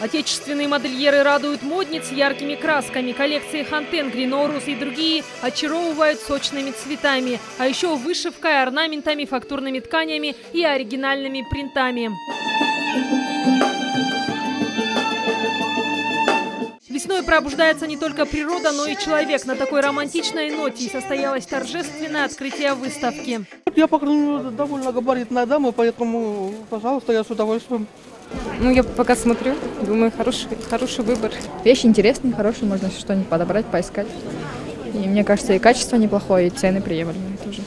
Отечественные модельеры радуют модниц яркими красками. Коллекции Хантен, Гринорус и другие очаровывают сочными цветами. А еще вышивкой, орнаментами, фактурными тканями и оригинальными принтами. Весной пробуждается не только природа, но и человек. На такой романтичной ноте и состоялось торжественное открытие выставки. Я, по крайней мере, довольно габаритная дама, поэтому, пожалуйста, я с удовольствием. Ну, я пока смотрю, думаю, хороший, хороший выбор. Вещи интересные, хорошие, можно что-нибудь подобрать, поискать. И мне кажется, и качество неплохое, и цены приемлемые тоже.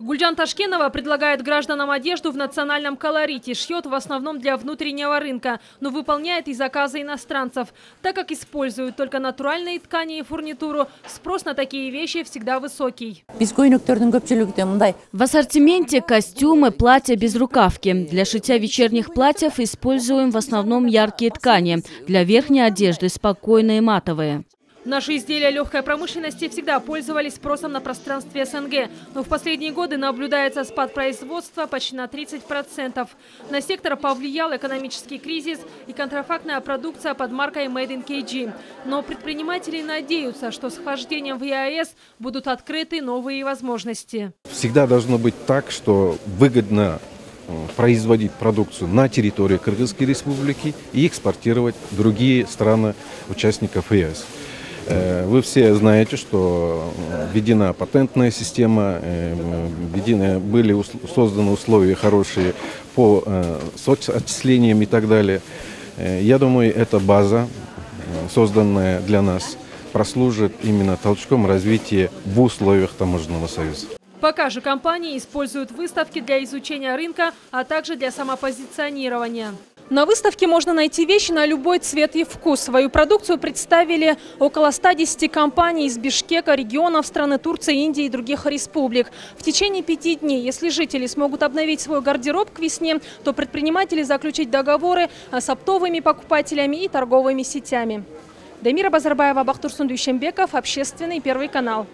Гульджан Ташкенова предлагает гражданам одежду в национальном колорите. Шьет в основном для внутреннего рынка, но выполняет и заказы иностранцев. Так как используют только натуральные ткани и фурнитуру, спрос на такие вещи всегда высокий. В ассортименте костюмы, платья без рукавки. Для шитья вечерних платьев используем в основном яркие ткани. Для верхней одежды спокойные матовые. Наши изделия легкой промышленности всегда пользовались спросом на пространстве СНГ. Но в последние годы наблюдается спад производства почти на 30%. На сектор повлиял экономический кризис и контрафактная продукция под маркой Made in KG. Но предприниматели надеются, что с вхождением в ЕАЭС будут открыты новые возможности. Всегда должно быть так, что выгодно э, производить продукцию на территории Кыргызской республики и экспортировать в другие страны участников ЕС. Э, вы все знаете, что введена патентная система, э, были созданы условия хорошие по э, соцотчислениям и так далее. Я думаю, эта база, созданная для нас, прослужит именно толчком развития в условиях таможенного союза. Пока же компании используют выставки для изучения рынка, а также для самопозиционирования. На выставке можно найти вещи на любой цвет и вкус. Свою продукцию представили около 110 компаний из Бишкека, регионов страны Турции, Индии и других республик. В течение пяти дней, если жители смогут обновить свой гардероб к весне, то предприниматели заключить договоры с оптовыми покупателями и торговыми сетями. Демира Базарбаева, Бахтурсун Дүйшенбеков, Общественный, Первый канал.